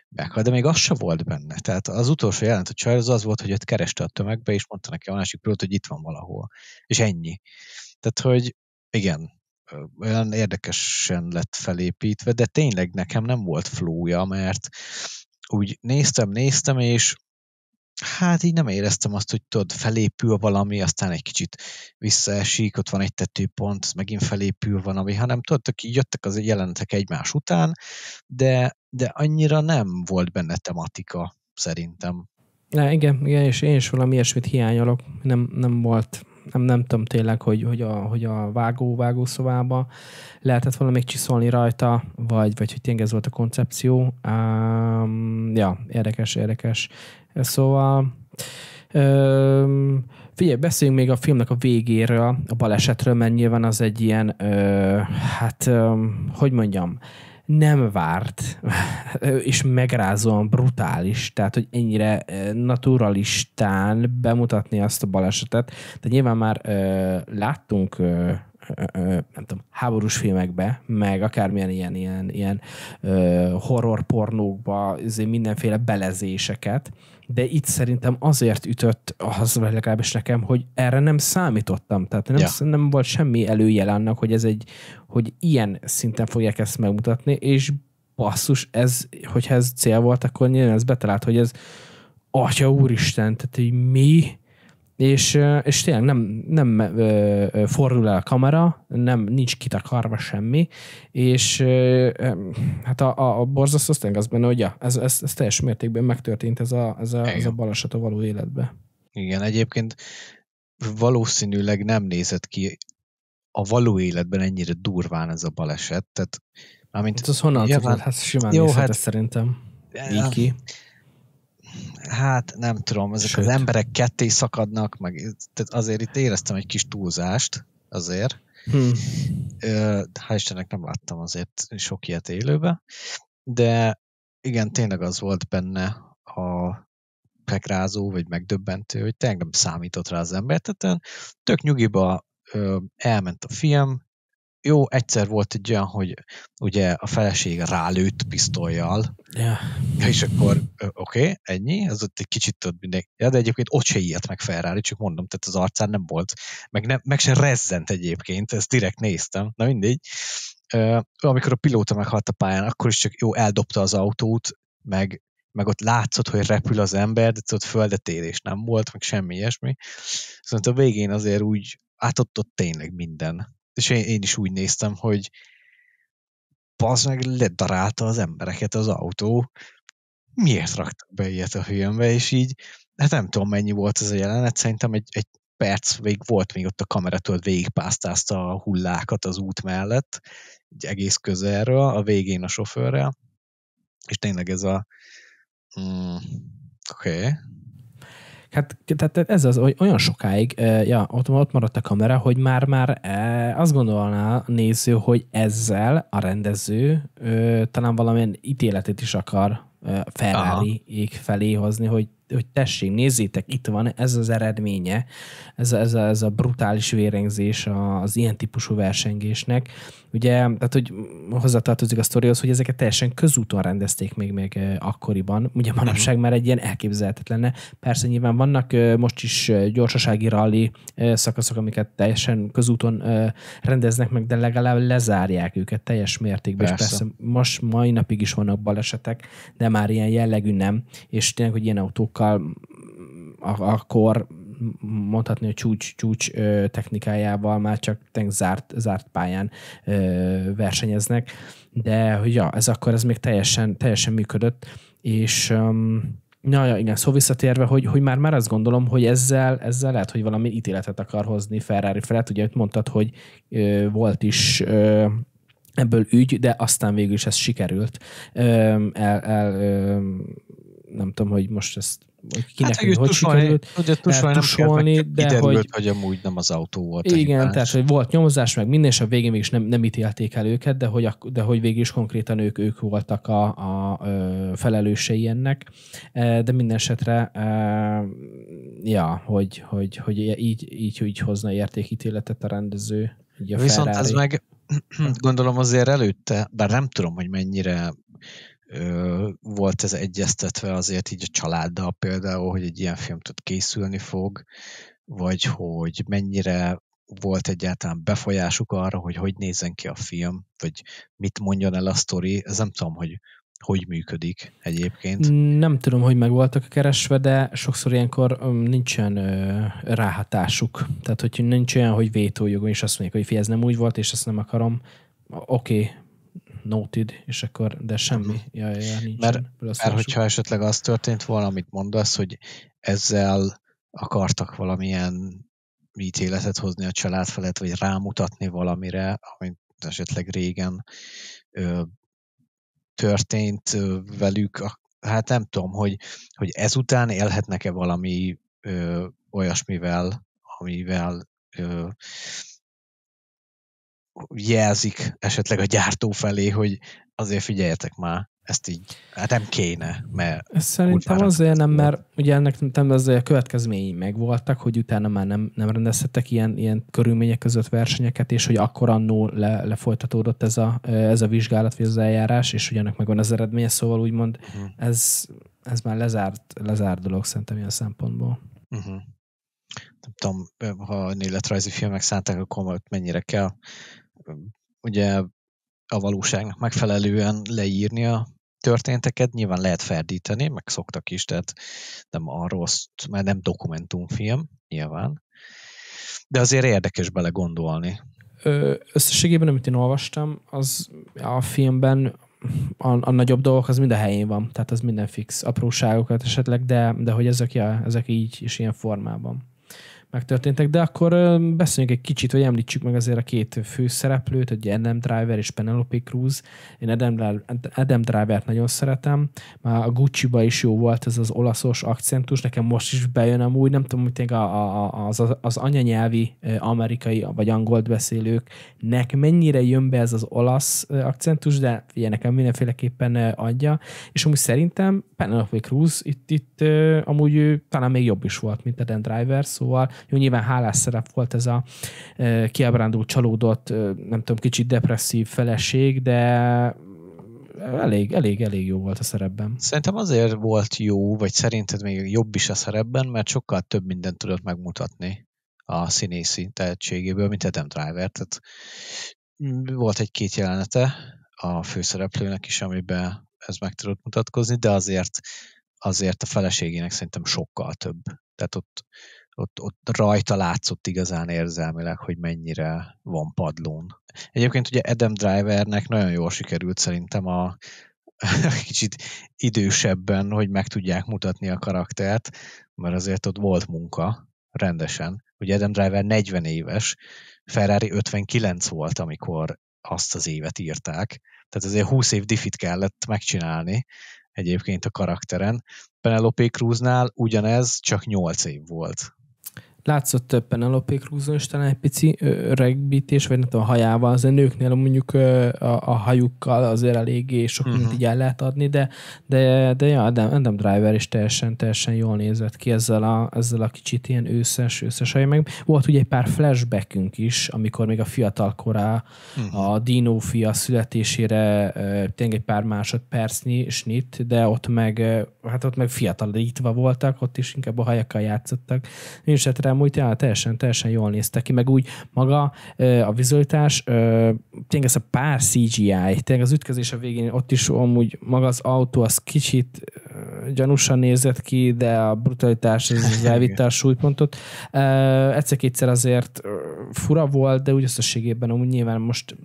meghal, de még az se volt benne. Tehát az utolsó jelent a csaj az az volt, hogy őt kereste a tömegbe, és mondta neki a másik pilót, hogy itt van valahol. És ennyi. Tehát, hogy igen, olyan érdekesen lett felépítve, de tényleg nekem nem volt flója, mert úgy néztem, néztem, és hát így nem éreztem azt, hogy tudod, felépül valami, aztán egy kicsit visszaesik, ott van egy tetőpont, megint felépül valami, hanem tudod, így jöttek az jelentek egymás után, de, de annyira nem volt benne tematika, szerintem. Ne, igen, igen, és én is valami ilyesmit hiányolok. Nem, nem volt, nem, nem tudom tényleg, hogy, hogy, a, hogy a vágó, vágó szobába lehetett volna még csiszolni rajta, vagy, vagy hogy tényleg ez volt a koncepció. Um, ja, érdekes, érdekes. Szóval Ö, figyelj, beszéljünk még a filmnek a végéről, a balesetről, mert nyilván az egy ilyen, ö, hát, ö, hogy mondjam, nem várt, és megrázóan brutális, tehát, hogy ennyire naturalistán bemutatni azt a balesetet. De nyilván már ö, láttunk ö, nem tudom, háborús filmekbe, meg akármilyen ilyen, ilyen, ilyen horror pornókba mindenféle belezéseket, de itt szerintem azért ütött az, legalábbis nekem, hogy erre nem számítottam. Tehát nem, ja. nem volt semmi előjel annak, hogy ez egy, hogy ilyen szinten fogják ezt megmutatni, és basszus, ez, hogyha ez cél volt, akkor nyilván ez betalált, hogy ez atya úristen, tehát hogy mi, és, és tényleg nem, nem ö, fordul el a kamera, nem, nincs kitakarva semmi, és ö, hát a, a, a borzasztó tényleg az benne, hogy ja, ez, ez, ez teljes mértékben megtörtént ez a, ez a, ez a baleset a való életbe. Igen, egyébként valószínűleg nem nézett ki a való életben ennyire durván ez a baleset, tehát Mármint, hát az honnan tudod? Hát simán jó, hát, szerintem. Így ki. Hát nem tudom, ezek Sőt. az emberek ketté szakadnak, meg tehát azért itt éreztem egy kis túlzást, azért. Hmm. Hál' Istennek nem láttam azért sok ilyet élőben, de igen, tényleg az volt benne a megrázó, vagy megdöbbentő, hogy tényleg nem számított rá az ember. Tehát tök nyugiba elment a film, jó, egyszer volt egy olyan, hogy ugye a feleség rálőtt pisztolyjal, yeah. és akkor oké, okay, ennyi, az ott egy kicsit tudod mindenki. Ja, de egyébként ott se ilyet meg Ferrari, csak mondom, tehát az arcán nem volt, meg, nem, meg se rezzent egyébként, ezt direkt néztem, na mindegy. Uh, amikor a pilóta meghalt a pályán, akkor is csak jó, eldobta az autót, meg, meg ott látszott, hogy repül az ember, de ott földetérés nem volt, meg semmi ilyesmi. Szóval a végén azért úgy, át ott, ott tényleg minden és én, én is úgy néztem, hogy az meg ledarálta az embereket az autó, miért raktak be ilyet a filmbe, és így, hát nem tudom mennyi volt ez a jelenet, szerintem egy, egy perc vég volt még ott a kamera, tudod, végigpásztázta a hullákat az út mellett, egy egész közelről, a végén a sofőrrel, és tényleg ez a mm, oké, okay, Hát tehát ez az, hogy olyan sokáig, ja, ott, ott maradt a kamera, hogy már már azt gondolná a néző, hogy ezzel a rendező talán valamilyen ítéletet is akar Ferrari felé hozni, hogy hogy tessék, nézzétek, itt van, ez az eredménye, ez ez a, ez a brutális vérengzés az ilyen típusú versengésnek. Ugye, tehát, hogy hozzátartozik a sztorihoz, hogy ezeket teljesen közúton rendezték még, még akkoriban. Ugye manapság már egy ilyen elképzelhetetlen. Persze nyilván vannak most is gyorsasági rally szakaszok, amiket teljesen közúton rendeznek meg, de legalább lezárják őket teljes mértékben. Persze. És persze most mai napig is vannak balesetek, de már ilyen jellegű nem. És tényleg, hogy ilyen autók autókkal akkor mondhatni, hogy csúcs, csúcs technikájával már csak zárt, zárt pályán versenyeznek, de hogy ja, ez akkor ez még teljesen, teljesen működött, és Na, ja, igen, szóval visszatérve, hogy, hogy már, már azt gondolom, hogy ezzel, ezzel lehet, hogy valami ítéletet akar hozni Ferrari felett. Ugye mondtad, hogy volt is ebből ügy, de aztán végül is ez sikerült. El, el nem tudom, hogy most ezt kinek hát, hogy tusolni, sikerült ugye tusolni, tusolni nem de kiderült, hogy, hogy amúgy nem az autó volt. Igen, tehát hogy volt nyomozás, meg minden, és a végén mégis nem, nem ítélték el őket, de hogy, de hogy végig is konkrétan ők, ők voltak a, a, a felelősei ennek. E, de minden esetre ja, hogy, hogy, hogy így, így, így hozna értékítéletet a rendező. A Viszont Ferrari. ez meg gondolom azért előtte, bár nem tudom, hogy mennyire volt ez egyeztetve azért így a családdal például, hogy egy ilyen film tud készülni fog, vagy hogy mennyire volt egyáltalán befolyásuk arra, hogy hogy nézzen ki a film, vagy mit mondjon el a sztori, ez nem tudom, hogy hogy működik egyébként. Nem tudom, hogy meg voltak keresve, de sokszor ilyenkor nincsen ráhatásuk. Tehát, hogy nincs olyan, hogy vétójog, és azt mondják, hogy fi, ez nem úgy volt, és ezt nem akarom. Oké, okay, noted, és akkor, de semmi. Ja, ja, ja, mert, mert hogyha esetleg az történt volna, amit mondasz, hogy ezzel akartak valamilyen ítéletet hozni a család felett, vagy rámutatni valamire, amit esetleg régen ö, történt ö, velük, hát nem tudom, hogy, hogy ezután élhetnek-e valami ö, olyasmivel, amivel ö, jelzik esetleg a gyártó felé, hogy azért figyeljetek már, ezt így, hát nem kéne, mert... Ez szerintem azért nem, mert ugye ennek nem az a következményei megvoltak, hogy utána már nem, nem rendezhetek ilyen, ilyen körülmények között versenyeket, és hogy akkor annó le, lefolytatódott ez a, ez a vizsgálat, vagy az eljárás, és ugyanak megvan az eredménye, szóval úgymond uh-huh. ez, ez már lezárt, lezárt dolog szerintem ilyen szempontból. Uh-huh. Nem tudom, ha életrajzi filmek szánták, akkor mennyire kell ugye a valóságnak megfelelően leírni a történteket, nyilván lehet ferdíteni, meg szoktak is, tehát nem arról, mert nem dokumentumfilm, nyilván, de azért érdekes bele gondolni. Összességében, amit én olvastam, az a filmben a, a nagyobb dolgok az mind a helyén van, tehát az minden fix, apróságokat esetleg, de, de hogy ezek, ja, ezek így és ilyen formában megtörténtek, de akkor beszéljünk egy kicsit, vagy említsük meg azért a két főszereplőt, hogy Adam Driver és Penelope Cruz. Én Adam, Adam Driver-t nagyon szeretem, már a Gucci-ba is jó volt ez az olaszos akcentus, nekem most is bejön amúgy, nem tudom, hogy a, az, az anyanyelvi amerikai vagy angolt beszélőknek mennyire jön be ez az olasz akcentus, de ugye nekem mindenféleképpen adja, és amúgy szerintem Penelope Cruz itt, itt amúgy talán még jobb is volt, mint Adam Driver, szóval jó, nyilván hálás szerep volt ez a kiábrándult, csalódott, nem tudom, kicsit depresszív feleség, de elég, elég, elég jó volt a szerepben. Szerintem azért volt jó, vagy szerinted még jobb is a szerepben, mert sokkal több mindent tudott megmutatni a színészi tehetségéből, mint Adam Driver. Tehát volt egy-két jelenete a főszereplőnek is, amiben ez meg tudott mutatkozni, de azért azért a feleségének szerintem sokkal több. Tehát ott ott, ott rajta látszott igazán érzelmileg, hogy mennyire van padlón. Egyébként ugye Adam Drivernek nagyon jól sikerült szerintem a kicsit idősebben, hogy meg tudják mutatni a karaktert, mert azért ott volt munka rendesen. Ugye Adam Driver 40 éves, Ferrari 59 volt, amikor azt az évet írták. Tehát azért 20 év diffit kellett megcsinálni egyébként a karakteren. Penelope Cruz-nál ugyanez csak 8 év volt látszott több Penelope Cruzon is talán egy pici öregbítés, vagy nem tudom, a hajával, az a nőknél mondjuk a, a hajukkal azért eléggé sok uh-huh. mindent így el lehet adni, de, de, de ja, Adam, Adam Driver is teljesen, teljesen jól nézett ki ezzel a, ezzel a kicsit ilyen őszes, őszes haj. Meg volt ugye egy pár flashbackünk is, amikor még a fiatal korá uh-huh. a Dino fia születésére tényleg egy pár másodpercnyi snit, de ott meg, hát ott meg fiatalítva voltak, ott is inkább a hajakkal játszottak. Hát amúgy ja, teljesen, teljesen jól néztek ki, meg úgy maga a vizualitás, tényleg ez a pár CGI, tényleg az ütközés a végén ott is amúgy maga az autó az kicsit gyanúsan nézett ki, de a brutalitás az elvitte a súlypontot. Egyszer-kétszer azért fura volt, de úgy összességében amúgy nyilván most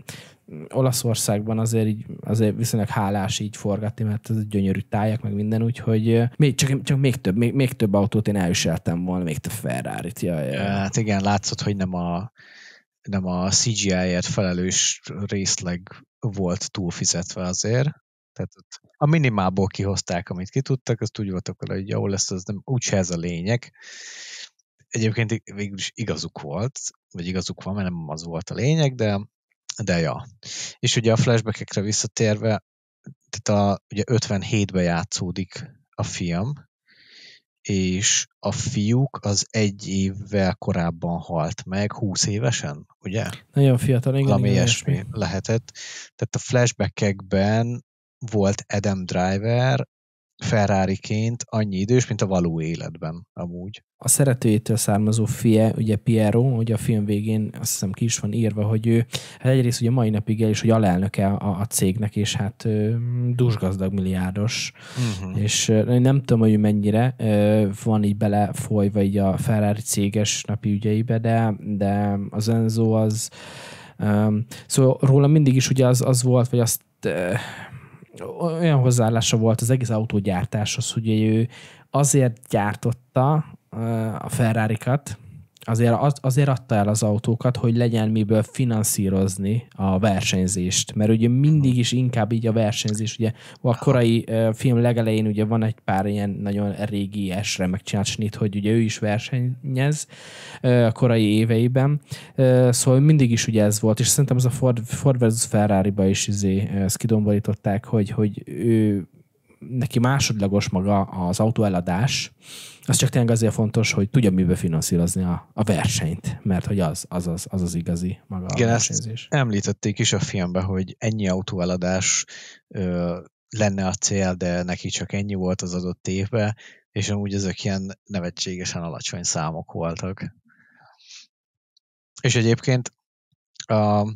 Olaszországban azért, így, azért viszonylag hálás így forgatni, mert ez gyönyörű tájak, meg minden, úgyhogy még, csak, csak még, több, még, még több autót én elviseltem volna, még több Ferrari-t. Hát igen, látszott, hogy nem a, nem a CGI-ért felelős részleg volt túlfizetve azért. Tehát a minimálból kihozták, amit ki tudtak, azt úgy voltak vele, hogy jó lesz, az nem, úgyse ez a lényeg. Egyébként végül is igazuk volt, vagy igazuk van, mert nem az volt a lényeg, de de ja. És ugye a flashbackekre visszatérve, tehát a, ugye 57-ben játszódik a film, és a fiúk az egy évvel korábban halt meg, 20 évesen, ugye? Nagyon fiatal, igen. Valami ilyesmi lehetett. Tehát a flashbackekben volt Adam Driver, Ferrari-ként annyi idős, mint a való életben amúgy. A szeretőjétől származó fie, ugye Piero, ugye a film végén azt hiszem ki is van írva, hogy ő hát egyrészt ugye mai napig el is, hogy alelnöke a, a cégnek, és hát dusgazdag milliárdos, uh-huh. és nem tudom, hogy mennyire van így belefolyva így a Ferrari céges napi ügyeibe, de, de az Enzo az Um, szóval róla mindig is ugye az, az volt, vagy azt olyan hozzáállása volt az egész autógyártáshoz, hogy ő azért gyártotta a Ferrari-kat, azért, az, azért adta el az autókat, hogy legyen miből finanszírozni a versenyzést, mert ugye mindig is inkább így a versenyzés, ugye a korai film legelején ugye van egy pár ilyen nagyon régi esre megcsinált hogy ugye ő is versenyez a korai éveiben, szóval mindig is ugye ez volt, és szerintem az a Ford, Ford versus Ferrari-ba is izé, ezt kidomborították, hogy, hogy ő neki másodlagos maga az autóeladás, az csak tényleg azért fontos, hogy tudja mibe finanszírozni a, a versenyt, mert hogy az az, az, az, az igazi maga Igen, a versenyzés. Említették is a filmben, hogy ennyi autóeladás ö, lenne a cél, de neki csak ennyi volt az adott évben, és amúgy ezek ilyen nevetségesen alacsony számok voltak. És egyébként a,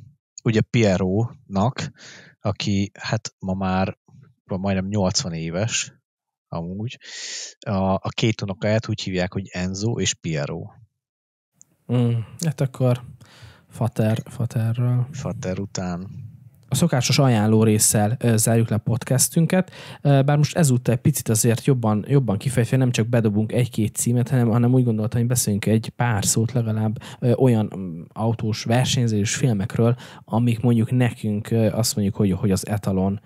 ugye Pierrot-nak, aki hát ma már majdnem 80 éves, amúgy. A, a két unokáját úgy hívják, hogy Enzo és Piero. Mm, hát akkor Fater, Faterről. Fater után a szokásos ajánló résszel zárjuk le podcastünket, bár most ezúttal egy picit azért jobban, jobban kifejtve nem csak bedobunk egy-két címet, hanem, hanem úgy gondoltam, hogy beszéljünk egy pár szót legalább olyan mm, autós versenyzés filmekről, amik mondjuk nekünk azt mondjuk, hogy, hogy az etalon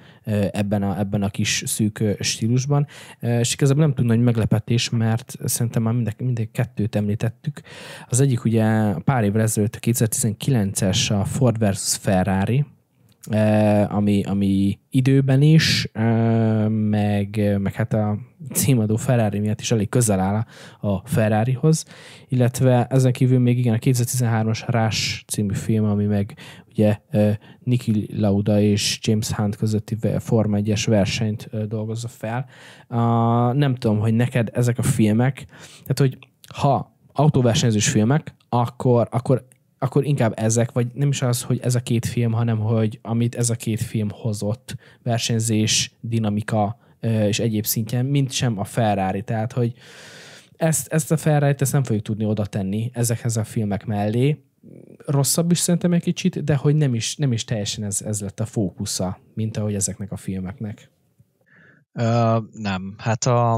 ebben a, ebben a kis szűk stílusban. És igazából nem tudna, hogy meglepetés, mert szerintem már minden, minden kettőt említettük. Az egyik ugye pár évvel ezelőtt, 2019-es a Ford versus Ferrari, ami, ami időben is, meg, meg hát a címadó Ferrari miatt is elég közel áll a Ferrarihoz, illetve ezen kívül még igen a 2013-as Rush című film, ami meg ugye Niki Lauda és James Hunt közötti Forma 1-es versenyt dolgozza fel. Nem tudom, hogy neked ezek a filmek, tehát hogy ha autóversenyzős filmek, akkor, akkor akkor inkább ezek, vagy nem is az, hogy ez a két film, hanem hogy amit ez a két film hozott, versenyzés, dinamika és egyéb szintjen, mint sem a Ferrari. Tehát, hogy ezt, ezt a ferrari ezt nem fogjuk tudni oda tenni ezekhez a filmek mellé. Rosszabb is szerintem egy kicsit, de hogy nem is, nem is teljesen ez, ez lett a fókusza, mint ahogy ezeknek a filmeknek. Uh, nem, hát a,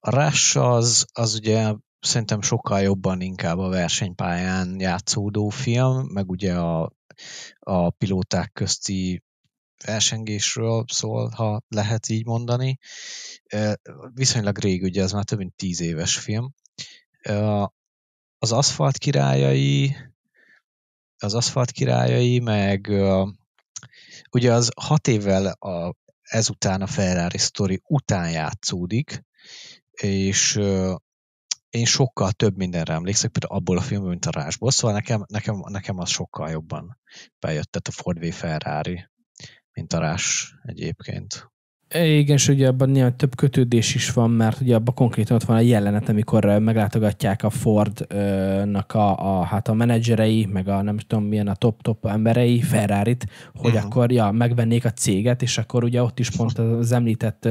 a Rush az, az ugye szerintem sokkal jobban inkább a versenypályán játszódó film, meg ugye a, a pilóták közti versengésről szól, ha lehet így mondani. Viszonylag rég, ugye ez már több mint tíz éves film. Az aszfalt királyai, az aszfalt királyai, meg ugye az hat évvel a, ezután a Ferrari sztori után játszódik, és én sokkal több mindenre emlékszek, például abból a filmből, mint a Rásból, szóval nekem, nekem, nekem az sokkal jobban bejött, tehát a Ford v Ferrari, mint a Rás egyébként. Igen, és ugye abban néha több kötődés is van, mert ugye abban konkrétan ott van egy jelenet, amikor meglátogatják a Fordnak a, a, hát a menedzserei, meg a nem tudom milyen a top-top emberei Ferrari-t, hogy uh-huh. akkor ja, megvennék a céget, és akkor ugye ott is pont az említett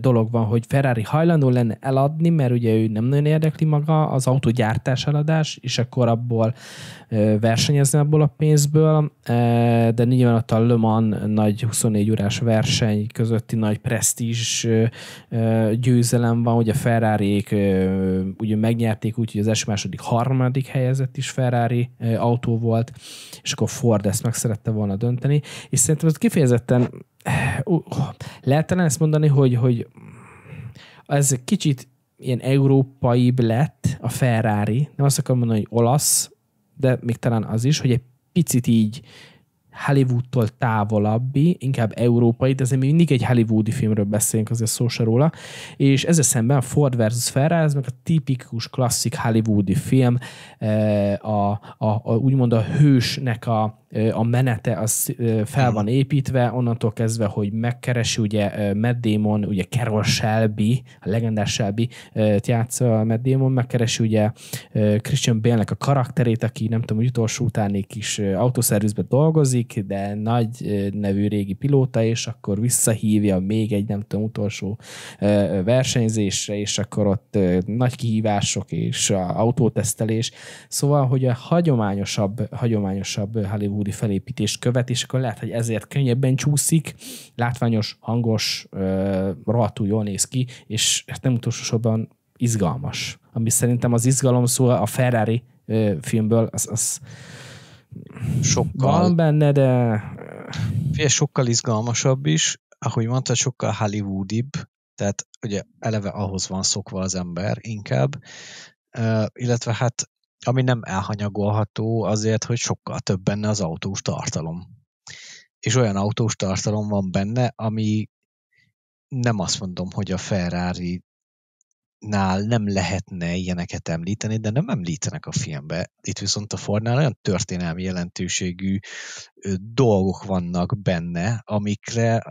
dolog van, hogy Ferrari hajlandó lenne eladni, mert ugye ő nem nagyon érdekli maga az autógyártás eladás, és akkor abból versenyezni abból a pénzből, de nyilván ott a Le Mans nagy 24 órás verseny közötti nagy presztízs győzelem van, ugye a ferrari ugye megnyerték úgy, hogy az első, második, harmadik helyezett is Ferrari autó volt, és akkor Ford ezt meg szerette volna dönteni, és szerintem ez kifejezetten lehet talán ezt mondani, hogy, hogy ez kicsit ilyen európaibb lett a Ferrari, nem azt akarom mondani, hogy olasz, de még talán az is, hogy egy picit így Hollywoodtól távolabbi, inkább európai, de azért még mindig egy hollywoodi filmről beszélünk, azért szó se róla, és ezzel szemben a Ford versus Ferrari, ez meg a tipikus klasszik hollywoodi film, eh, a, a, a, úgymond a hősnek a, a menete az fel van építve, onnantól kezdve, hogy megkeresi ugye Matt Damon, ugye Carol Shelby, a legendás Shelby játsza a Matt Damon, megkeresi ugye Christian Bale-nek a karakterét, aki nem tudom, hogy utolsó utánig is autószervizben dolgozik, de nagy nevű régi pilóta, és akkor visszahívja még egy nem tudom, utolsó versenyzésre, és akkor ott nagy kihívások és autótesztelés. Szóval, hogy a hagyományosabb, hagyományosabb Hollywood hollywoodi felépítést követ, és akkor lehet, hogy ezért könnyebben csúszik, látványos, hangos, rohadtul jól néz ki, és hát nem utolsó sorban izgalmas. ami szerintem az izgalom szó a Ferrari filmből, az, az sokkal, van benne, de... Fél sokkal izgalmasabb is, ahogy mondtad, sokkal hollywoodibb, tehát ugye eleve ahhoz van szokva az ember inkább, uh, illetve hát ami nem elhanyagolható azért, hogy sokkal több benne az autós tartalom. És olyan autós tartalom van benne, ami nem azt mondom, hogy a Ferrari nál nem lehetne ilyeneket említeni, de nem említenek a filmbe. Itt viszont a Fordnál olyan történelmi jelentőségű dolgok vannak benne, amikre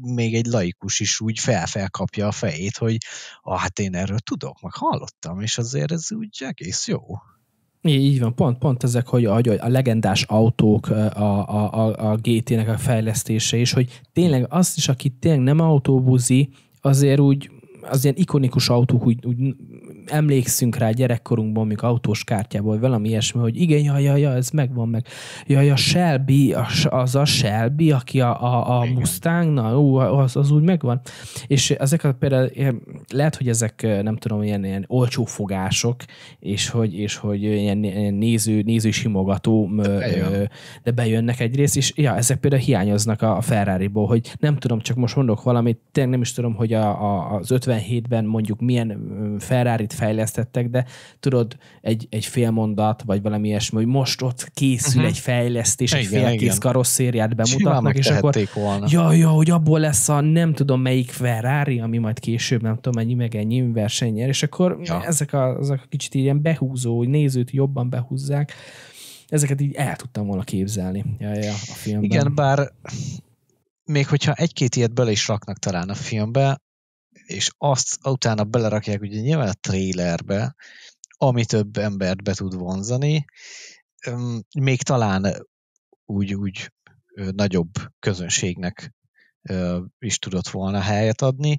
még egy laikus is úgy felfelkapja a fejét, hogy ah, hát én erről tudok, meg hallottam, és azért ez úgy egész jó. Így van, pont, pont ezek, hogy a, a legendás autók, a, a, a, GT-nek a fejlesztése is, hogy tényleg azt is, aki tényleg nem autóbuzi, azért úgy az ilyen ikonikus autók, úgy, úgy emlékszünk rá gyerekkorunkban, még autós kártyából, vagy valami ilyesmi, hogy igen, ja, ja, ja, ez megvan meg. Ja, a Shelby, az a Shelby, aki a, a, a Mustang, na, ú, az, az úgy megvan. És ezek a, például lehet, hogy ezek nem tudom, ilyen, ilyen olcsó fogások, és hogy, és hogy ilyen, ilyen néző, néző simogató, de, bejön. de bejönnek egyrészt, és ja, ezek például hiányoznak a Ferrari-ból, hogy nem tudom, csak most mondok valamit, tényleg nem is tudom, hogy a, a, az 57-ben mondjuk milyen Ferrari-t fejlesztettek, de tudod, egy, egy fél mondat, vagy valami ilyesmi, hogy most ott készül uh-huh. egy fejlesztés, egy félkész karosszériát bemutatnak, és akkor volna. ja, ja, hogy abból lesz a nem tudom melyik Ferrari, ami majd később nem tudom mennyi meg ennyi versenyer, és akkor ja. ezek, a, ezek a kicsit ilyen behúzó, hogy nézőt jobban behúzzák, ezeket így el tudtam volna képzelni ja, ja, a filmben. Igen, bár még hogyha egy-két ilyet bele is raknak talán a filmbe, és azt utána belerakják ugye nyilván a trailerbe, ami több embert be tud vonzani, még talán úgy, úgy nagyobb közönségnek is tudott volna helyet adni,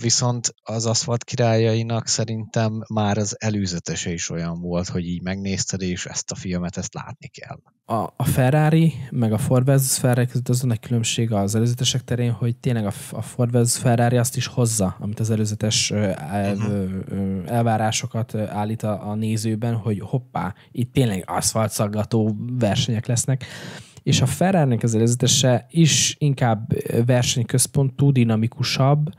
viszont az aszfalt királyainak szerintem már az előzetese is olyan volt, hogy így megnézted, és ezt a filmet, ezt látni kell. A, a Ferrari, meg a Ford vs. Ferrari között az a különbség az előzetesek terén, hogy tényleg a, a Ford vs. Ferrari azt is hozza, amit az előzetes el, uh-huh. elvárásokat állít a, a nézőben, hogy hoppá, itt tényleg aszfaltszaggató versenyek lesznek és a ferrari az előzetese is inkább versenyközpontú, dinamikusabb,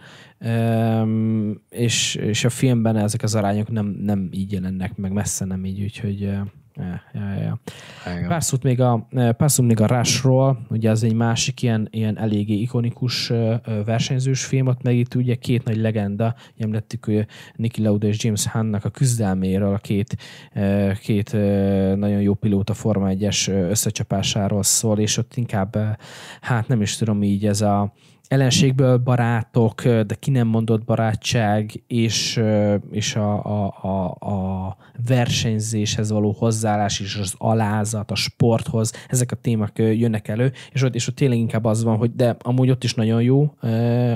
és, és a filmben ezek az arányok nem, nem így jelennek meg, messze nem így, úgyhogy ja, ja, ja. Pár szót még a, pár szót még a Rushról, ugye az egy másik ilyen, ilyen eléggé ikonikus versenyzős film, ott meg itt ugye két nagy legenda, emlettük Niki Lauda és James Hunt-nak a küzdelméről, a két, két nagyon jó pilóta Forma 1-es összecsapásáról szól, és ott inkább, hát nem is tudom így ez a ellenségből barátok, de ki nem mondott barátság, és, és a, a, a, a versenyzéshez való hozzáállás, és az alázat, a sporthoz, ezek a témák jönnek elő, és ott, és ott tényleg inkább az van, hogy de amúgy ott is nagyon jó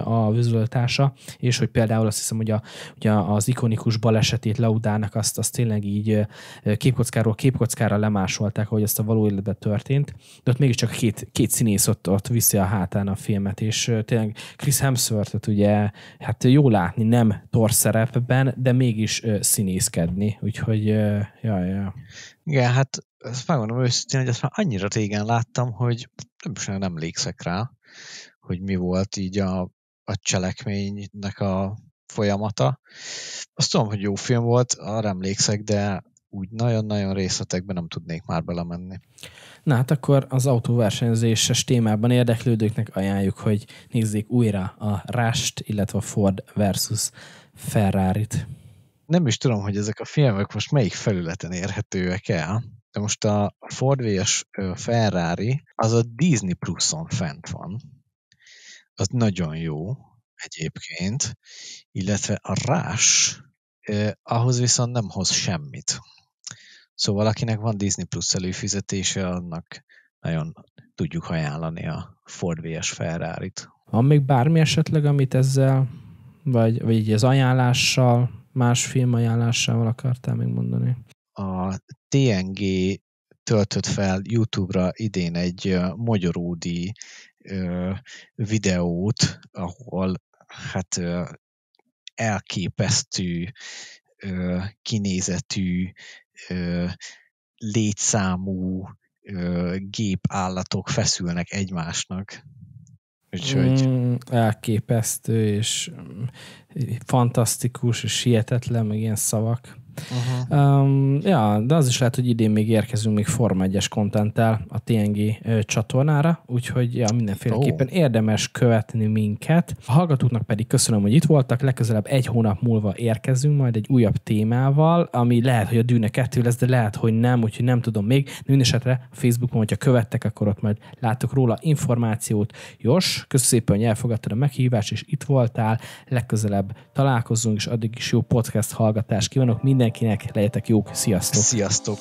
a vizualitása, és hogy például azt hiszem, hogy a, ugye az ikonikus balesetét Laudának azt, azt tényleg így képkockáról képkockára lemásolták, hogy ezt a való életben történt, de ott mégiscsak két, két színész ott, ott viszi a hátán a filmet, és tényleg Chris Hemsworth-et ugye, hát jó látni, nem torsz szerepben, de mégis színészkedni, úgyhogy ja, ja. Igen, hát ezt megmondom őszintén, hogy ezt már annyira régen láttam, hogy nem is nem emlékszek rá, hogy mi volt így a, a cselekménynek a folyamata. Azt tudom, hogy jó film volt, arra emlékszek, de úgy nagyon-nagyon részletekben nem tudnék már belemenni. Na hát akkor az autóversenyzéses témában érdeklődőknek ajánljuk, hogy nézzék újra a Rust, illetve a Ford versus Ferrari-t. Nem is tudom, hogy ezek a filmek most melyik felületen érhetőek el, de most a Ford vs. Ferrari az a Disney Plus-on fent van. Az nagyon jó egyébként, illetve a Rush eh, ahhoz viszont nem hoz semmit. Szóval akinek van Disney Plus előfizetése, annak nagyon tudjuk ajánlani a Ford VS Ferrari-t. Van még bármi esetleg, amit ezzel, vagy, vagy így az ajánlással, más film ajánlással akartál még mondani? A TNG töltött fel YouTube-ra idén egy magyaródi videót, ahol hát elképesztő ö, kinézetű, ö, létszámú ö, gépállatok feszülnek egymásnak. Úgyhogy... Mm, elképesztő, és mm, fantasztikus, és sietetlen, meg ilyen szavak. Uh-huh. Um, ja, de az is lehet, hogy idén még érkezünk még Forma 1-es kontenttel a TNG csatornára, úgyhogy ja, mindenféleképpen oh. érdemes követni minket. A hallgatóknak pedig köszönöm, hogy itt voltak, legközelebb egy hónap múlva érkezünk majd egy újabb témával, ami lehet, hogy a Dűne 2 lesz, de lehet, hogy nem, úgyhogy nem tudom még. De mindesetre a Facebookon, hogyha követtek, akkor ott majd látok róla információt. Jos, köszönöm szépen, hogy elfogadtad a meghívást, és itt voltál. Legközelebb találkozunk, és addig is jó podcast hallgatást kívánok minden mindenkinek, legyetek jók, sziasztok! Sziasztok!